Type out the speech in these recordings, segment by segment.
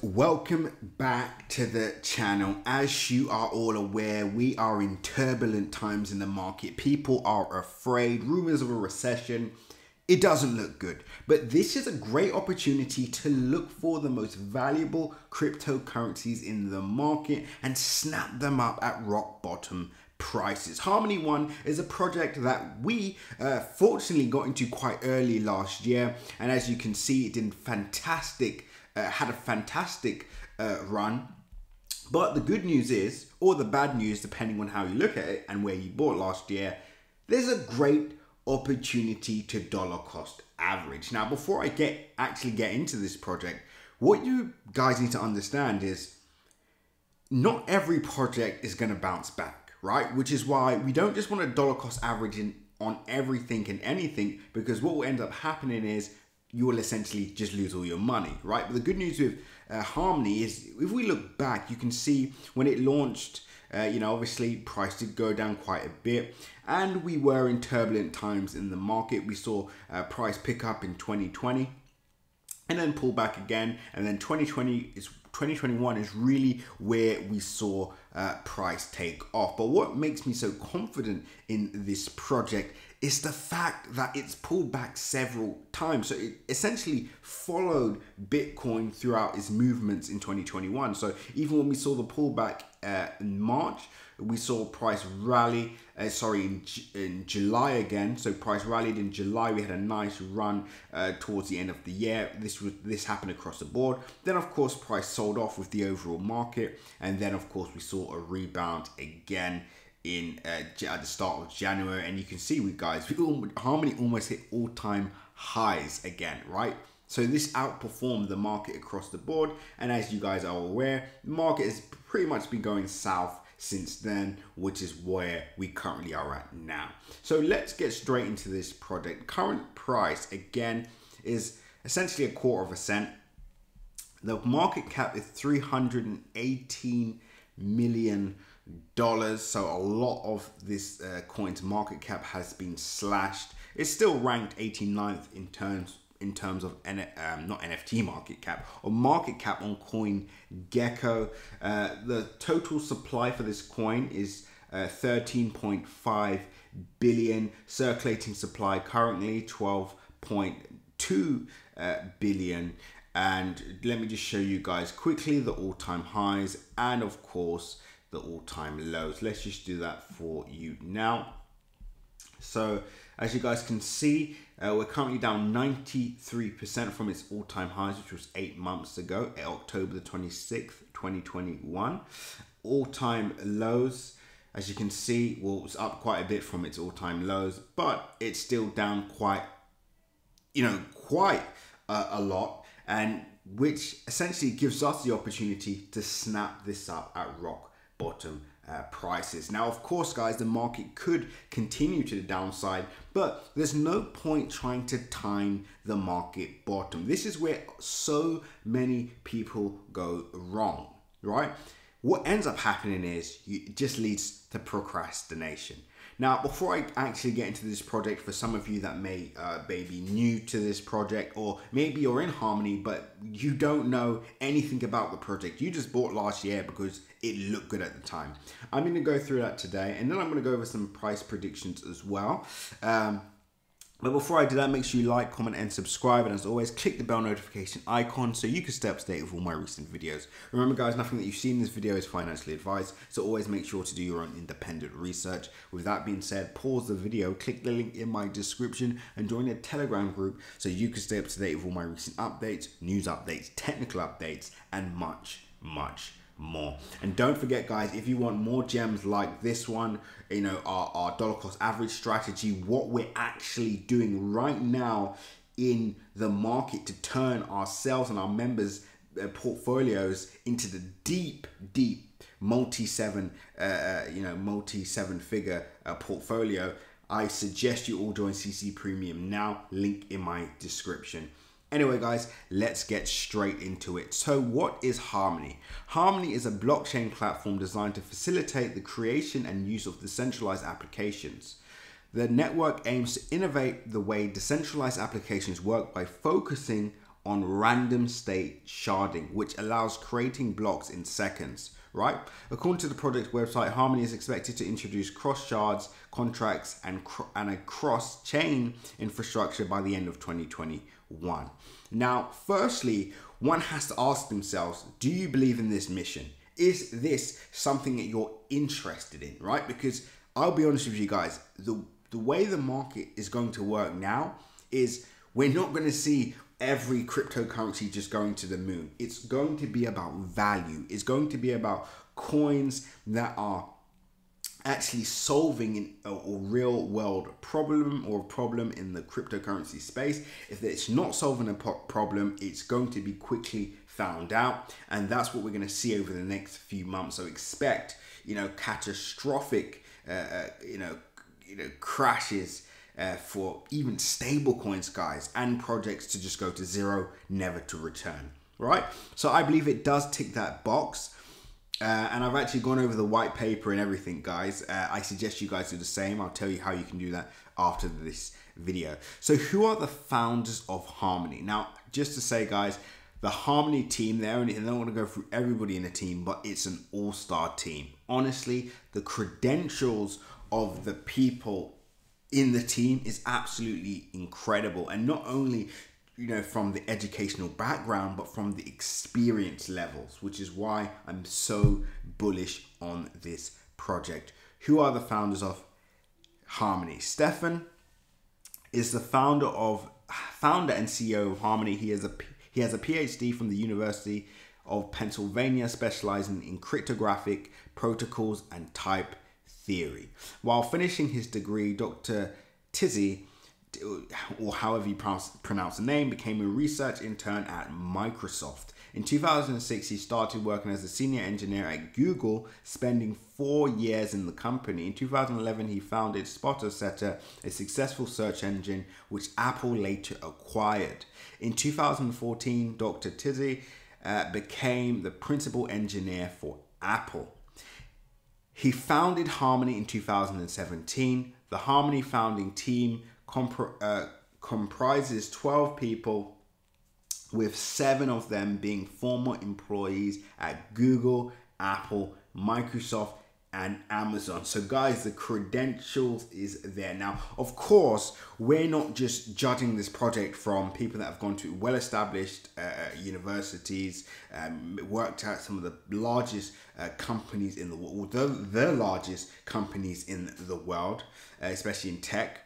Welcome back to the channel. As you are all aware, we are in turbulent times in the market. People are afraid, rumors of a recession. It doesn't look good, but this is a great opportunity to look for the most valuable cryptocurrencies in the market and snap them up at rock bottom prices. Harmony One is a project that we uh, fortunately got into quite early last year, and as you can see, it did fantastic uh, had a fantastic uh, run. But the good news is, or the bad news, depending on how you look at it and where you bought last year, there's a great opportunity to dollar cost average. Now, before I get actually get into this project, what you guys need to understand is not every project is going to bounce back, right? Which is why we don't just want a dollar cost average in, on everything and anything, because what will end up happening is you will essentially just lose all your money, right? But the good news with uh, Harmony is if we look back, you can see when it launched, uh, you know, obviously price did go down quite a bit and we were in turbulent times in the market. We saw uh, price pick up in 2020 and then pull back again. And then 2020 is 2021 is really where we saw uh, price take off. But what makes me so confident in this project is the fact that it's pulled back several times. So it essentially followed Bitcoin throughout its movements in 2021. So even when we saw the pullback uh, in March, we saw price rally, uh, sorry, in, in July again. So price rallied in July. We had a nice run uh, towards the end of the year. This was this happened across the board. Then of course price sold off with the overall market, and then of course we saw a rebound again in uh, at the start of January, and you can see we guys, we all, Harmony almost hit all-time highs again, right? So this outperformed the market across the board, and as you guys are aware, the market has pretty much been going south since then, which is where we currently are at now. So let's get straight into this product. Current price again is essentially a quarter of a cent. The market cap is 318 million dollars. So a lot of this uh, coin's market cap has been slashed. It's still ranked 89th in terms in terms of N um, not NFT market cap or market cap on Coin Gecko. Uh, the total supply for this coin is uh, 13.5 billion. Circulating supply currently 12.2 uh, billion. And let me just show you guys quickly the all-time highs and of course the all-time lows. Let's just do that for you now. So as you guys can see, uh, we're currently down 93% from its all-time highs, which was eight months ago, October the 26th, 2021. All-time lows, as you can see, well, it's up quite a bit from its all-time lows, but it's still down quite, you know, quite uh, a lot, and which essentially gives us the opportunity to snap this up at rock bottom uh, prices. Now, of course, guys, the market could continue to the downside, but there's no point trying to time the market bottom. This is where so many people go wrong, right? What ends up happening is it just leads to procrastination. Now, before I actually get into this project, for some of you that may, uh, may be new to this project, or maybe you're in Harmony, but you don't know anything about the project. You just bought last year because it looked good at the time. I'm going to go through that today, and then I'm going to go over some price predictions as well. Um, but before I do that, make sure you like, comment, and subscribe. And as always, click the bell notification icon so you can stay up to date with all my recent videos. Remember, guys, nothing that you see in this video is financially advised, so always make sure to do your own independent research. With that being said, pause the video, click the link in my description, and join the Telegram group so you can stay up to date with all my recent updates, news updates, technical updates, and much, much more. And don't forget, guys, if you want more gems like this one, you know, our, our dollar cost average strategy, what we're actually doing right now in the market to turn ourselves and our members' uh, portfolios into the deep, deep multi seven, uh, uh you know, multi seven figure uh, portfolio. I suggest you all join CC Premium now. Link in my description. Anyway, guys, let's get straight into it. So, what is Harmony? Harmony is a blockchain platform designed to facilitate the creation and use of decentralized applications. The network aims to innovate the way decentralized applications work by focusing on random state sharding, which allows creating blocks in seconds, right? According to the project website, Harmony is expected to introduce cross shards, contracts, and, and a cross chain infrastructure by the end of 2021. Now, firstly, one has to ask themselves do you believe in this mission? Is this something that you're interested in, right? Because I'll be honest with you guys, the, the way the market is going to work now is we're not going to see every cryptocurrency just going to the moon. It's going to be about value. It's going to be about coins that are actually solving a, a, real world problem or a problem in the cryptocurrency space. If it's not solving a problem, it's going to be quickly found out. And that's what we're going to see over the next few months. So expect, you know, catastrophic, uh, uh, you know, you know, crashes uh, for even stable coins, guys, and projects to just go to zero, never to return. Right? So I believe it does tick that box. Uh, and I've actually gone over the white paper and everything, guys. Uh, I suggest you guys do the same. I'll tell you how you can do that after this video. So, who are the founders of Harmony? Now, just to say, guys, the Harmony team, they're only, I don't want to go through everybody in the team, but it's an all star team. Honestly, the credentials of the people in the team is absolutely incredible. And not only you know from the educational background but from the experience levels which is why i'm so bullish on this project who are the founders of harmony stefan is the founder of founder and ceo of harmony he has a he has a phd from the university of pennsylvania specializing in cryptographic protocols and type theory. While finishing his degree, Dr. Tizzy, or however you pronounce the name, became a research intern at Microsoft. In 2006, he started working as a senior engineer at Google, spending four years in the company. In 2011, he founded SpotterSetter, a successful search engine which Apple later acquired. In 2014, Dr. Tizzy uh, became the principal engineer for Apple. He founded Harmony in 2017. The Harmony founding team uh, comprises 12 people, with seven of them being former employees at Google, Apple, Microsoft, and Amazon. So, guys, the credentials is there. Now, of course, we're not just judging this project from people that have gone to well established uh, universities, um, worked at some of the largest uh, companies in the world, the, the largest companies in the world, uh, especially in tech.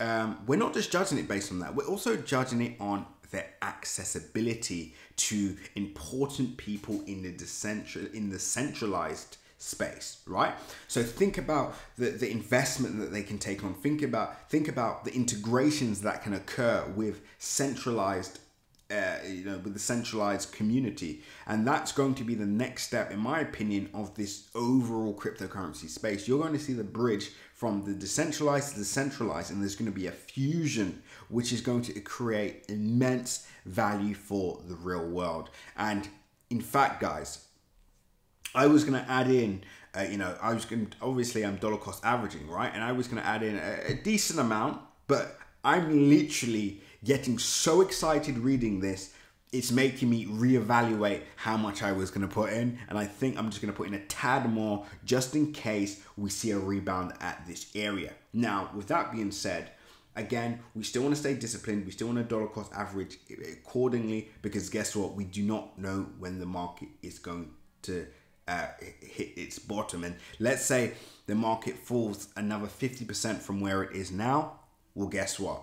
Um, we're not just judging it based on that, we're also judging it on their accessibility to important people in the decentral in the centralized space right? So think about the, the investment that they can take on. Think about think about the integrations that can occur with centralized uh, you know with the centralized community. And that's going to be the next step in my opinion of this overall cryptocurrency space. You're going to see the bridge from the decentralized to the centralized and there's going to be a fusion which is going to create immense value for the real world. And in fact guys I was going to add in, uh, you know, I was going obviously I'm dollar cost averaging, right? And I was going to add in a, a decent amount, but I'm literally getting so excited reading this. It's making me reevaluate how much I was going to put in. And I think I'm just going to put in a tad more just in case we see a rebound at this area. Now, with that being said, again, we still want to stay disciplined. We still want to dollar cost average accordingly because guess what? We do not know when the market is going to uh, hit its bottom. And let's say the market falls another 50% from where it is now. Well, guess what?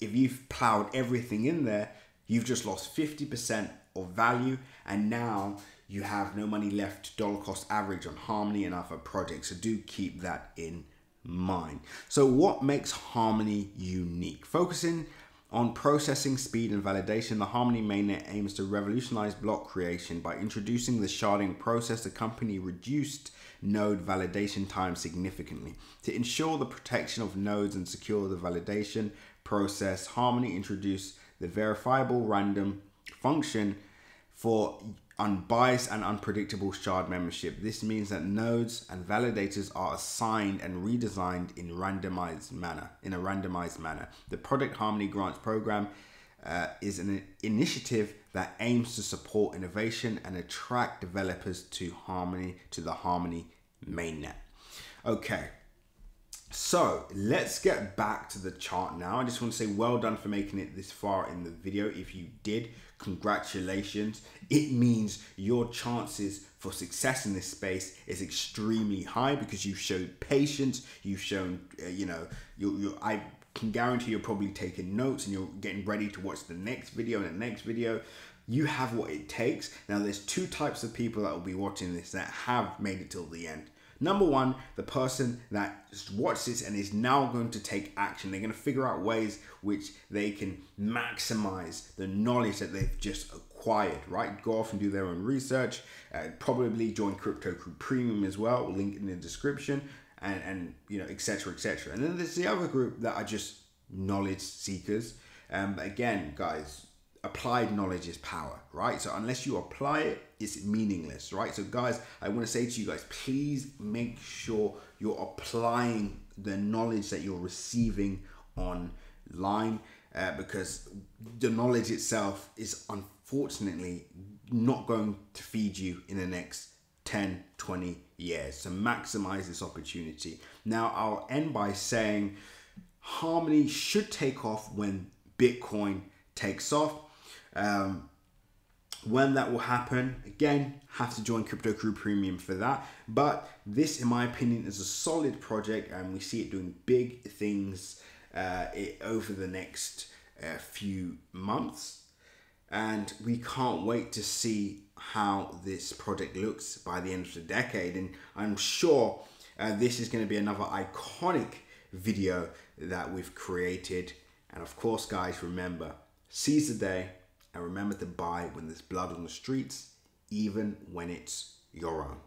If you've plowed everything in there, you've just lost 50% of value. And now you have no money left dollar cost average on Harmony and other projects. So do keep that in mind. So, what makes Harmony unique? Focusing on processing speed and validation, the Harmony mainnet aims to revolutionize block creation by introducing the sharding process. The company reduced node validation time significantly. To ensure the protection of nodes and secure the validation process, Harmony introduced the verifiable random function for unbiased and unpredictable shard membership. This means that nodes and validators are assigned and redesigned in randomized manner, in a randomized manner. The Product Harmony Grants program uh, is an initiative that aims to support innovation and attract developers to Harmony to the Harmony mainnet. Okay, so let's get back to the chart now. I just want to say well done for making it this far in the video. If you did, congratulations. It means your chances for success in this space is extremely high because you've showed patience. You've shown, uh, you know, you, you, I can guarantee you're probably taking notes and you're getting ready to watch the next video and the next video. You have what it takes. Now, there's two types of people that will be watching this that have made it till the end. Number one, the person that watched this and is now going to take action. They're going to figure out ways which they can maximize the knowledge that they've just acquired, right? Go off and do their own research. Uh, probably join Crypto Crew Premium as well, link in the description, and, and you know, etc. etc. And then there's the other group that are just knowledge seekers. Um, again, guys, applied knowledge is power, right? So unless you apply it, it's meaningless, right? So guys, I want to say to you guys, please make sure you're applying the knowledge that you're receiving online uh, because the knowledge itself is unfortunately not going to feed you in the next 10, 20 years. So maximize this opportunity. Now, I'll end by saying Harmony should take off when Bitcoin takes off um, when that will happen, again, have to join Crypto Crew Premium for that. But this, in my opinion, is a solid project, and we see it doing big things uh, it, over the next uh, few months. And we can't wait to see how this project looks by the end of the decade. And I'm sure uh, this is going to be another iconic video that we've created. And of course, guys, remember, seize the day and remember to buy when there's blood on the streets, even when it's your own.